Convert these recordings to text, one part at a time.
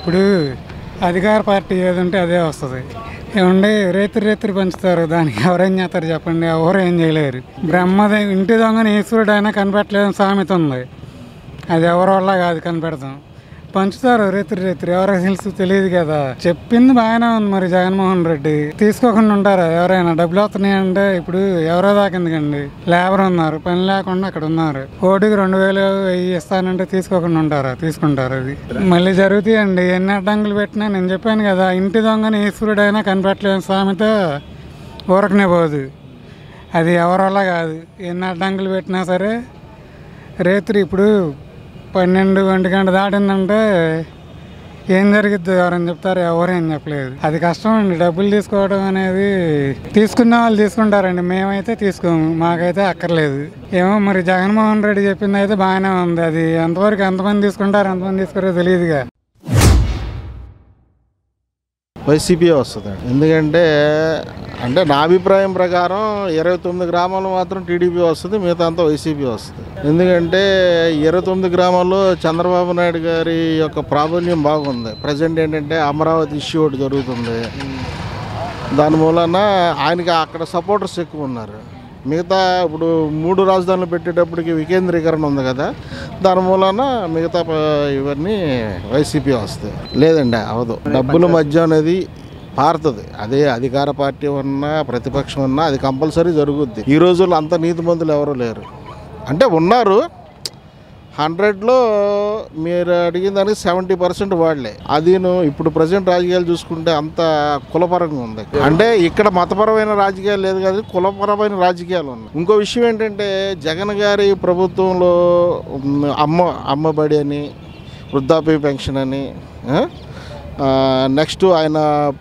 ఇప్పుడు అధికార పార్టీ ఏది ఉంటే అదే వస్తుంది. ఏమండి రేత్రి రేత్రి పంచుతారు దానికి ఎవరేం చేస్తారు చెప్పండి ఎవరు ఏం చేయలేరు. బ్రహ్మదే ఇంటి దొంగని ఈశ్వరుడు అయినా కనిపెట్టలేదని సామెత ఉంది. అది ఎవరి వల్ల కాదు కనిపెడతాం. పంచుతారు రేత్రి రేత్రి? ఎవరికి తెలుసు? తెలియదు కదా. చెప్పింది బాగానే ఉంది మరి జగన్మోహన్ రెడ్డి. తీసుకోకుండా ఉంటారా? ఎవరైనా డబ్బులు వస్తున్నాయంటే ఇప్పుడు ఎవరో దాకిందికండి లేబర్ ఉన్నారు. పని లేకుండా అక్కడ ఉన్నారు. కోటికి రెండు వేలు వెయ్యి ఇస్తానంటే తీసుకోకుండా ఉంటారా? తీసుకుంటారు అది మళ్ళీ జరుగుతాయండి. ఎన్ని అడ్డంకులు పెట్టినా నేను చెప్పాను కదా ఇంటి దొంగని ఈశ్వరుడైనా కనిపెట్టలేని సామెత ఊరకనే పోదు. అది ఎవరోలా కాదు. ఎన్ని అడ్డంకులు పెట్టినా సరే రేత్రి ఇప్పుడు పన్నెండు ఒంటి గంట దాటిందంటే ఏం జరిగిద్ది ఎవరని చెప్తారు ఎవరేం ఏం చెప్పలేదు. అది కష్టం అండి. డబ్బులు తీసుకోవడం అనేది తీసుకున్న వాళ్ళు తీసుకుంటారండి. మేమైతే తీసుకోము. మాకైతే అక్కర్లేదు. ఏమో మరి జగన్మోహన్ రెడ్డి చెప్పింది అయితే బాగానే ఉంది. అది ఎంతవరకు ఎంతమంది తీసుకుంటారు ఎంతమంది తీసుకోరో తెలియదుగా. వైసీపీ వస్తుంది. ఎందుకంటే అంటే నా అభిప్రాయం ప్రకారం ఇరవై తొమ్మిది గ్రామాలు మాత్రం టీడీపీ వస్తుంది మిగతా అంతా వైసీపీ వస్తుంది. ఎందుకంటే ఇరవై తొమ్మిది గ్రామాల్లో చంద్రబాబు నాయుడు గారి యొక్క ప్రాబల్యం బాగుంది. ప్రజెంట్ ఏంటంటే అమరావతి ఇష్యూ ఒకటి జరుగుతుంది. దాని మూలన ఆయనకి అక్కడ సపోర్టర్స్ ఎక్కువ ఉన్నారు. మిగతా ఇప్పుడు మూడు రాజధానులు పెట్టేటప్పటికి వికేంద్రీకరణ ఉంది కదా దాని మూలన మిగతా ఇవన్నీ వైసీపీ వస్తాయి. లేదండి అవదు. డబ్బుల మధ్య అనేది పారుతుంది. అదే అధికార పార్టీ ఉన్నా ప్రతిపక్షం ఉన్నా అది కంపల్సరీ జరుగుద్ది. ఈ రోజుల్లో అంత నీతిమంతులు ఎవరు లేరు. అంటే ఉన్నారు హండ్రెడ్లో మీరు అడిగిన దానికి సెవెంటీ పర్సెంట్ వాళ్ళే అది ఇప్పుడు ప్రజెంట్ రాజకీయాలు చూసుకుంటే అంత కులపరంగా ఉంది. అంటే ఇక్కడ మతపరమైన రాజకీయాలు లేదు కానీ కులపరమైన రాజకీయాలు ఉన్నాయి. ఇంకో విషయం ఏంటంటే జగన్ గారి ప్రభుత్వంలో అమ్మ అమ్మబడి అని వృద్ధాప్య పెన్షన్ అని నెక్స్ట్ ఆయన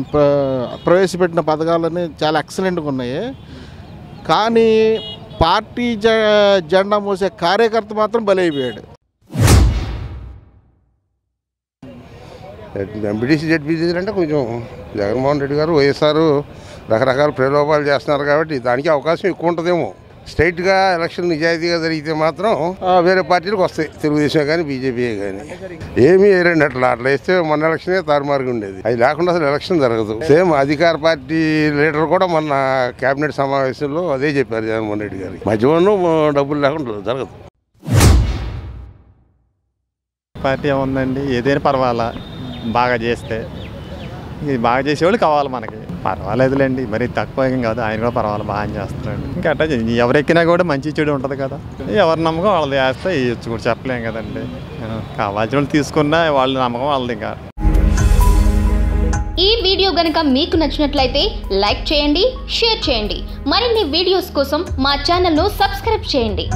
ప్ర- ప్రవేశపెట్టిన పథకాలన్నీ చాలా ఎక్సలెంట్గా ఉన్నాయి. కానీ పార్టీ జ జెండా మోసే కార్యకర్త మాత్రం బలైపోయాడు. ఎంపీటీసీ జెడ్పీటీసీ అంటే కొంచెం జగన్మోహన్ రెడ్డి గారు వైఎస్ఆర్ రకరకాల ప్రలోభాలు చేస్తున్నారు కాబట్టి దానికి అవకాశం ఎక్కువ ఉంటుందేమో. స్ట్రైట్గా ఎలక్షన్ నిజాయితీగా జరిగితే మాత్రం వేరే పార్టీలకు వస్తాయి. తెలుగుదేశం కానీ బీజేపీ కానీ ఏమీ వేరండి అట్లా. అట్లా వేస్తే మన ఎలక్షనే తారుమారుగా ఉండేది. అది లేకుండా అసలు ఎలక్షన్ జరగదు. సేమ్ అధికార పార్టీ లీడర్ కూడా మొన్న కేబినెట్ సమావేశంలో అదే చెప్పారు జగన్మోహన్ రెడ్డి గారికి. మధ్యలో డబ్బులు లేకుండా జరగదు. పార్టీ ఏముందండి? ఏదైనా పర్వాలా? బాగా చేస్తే. ఇది బాగా చేసేవాళ్ళు కావాలి మనకి. పర్వాలేదులేండి మరి తక్కువ ఏం కాదు ఆయన కూడా పర్వాలేదు బాగా చేస్తున్నాడు. ఇంకా అట్లా ఎవరెక్కినా ఎవరు ఎక్కినా కూడా మంచి చెడు ఉంటుంది కదా. ఎవరి నమ్మకం వాళ్ళది వేస్తే ఇవ్వచ్చు కూడా చెప్పలేం కదండి. కావాల్సిన వాళ్ళు తీసుకున్నా వాళ్ళ నమ్మకం వాళ్ళది ఇంకా. ఈ వీడియో గనక మీకు నచ్చినట్లయితే లైక్ చేయండి షేర్ చేయండి. మరిన్ని వీడియోస్ కోసం మా ఛానల్ను సబ్స్క్రైబ్ చేయండి.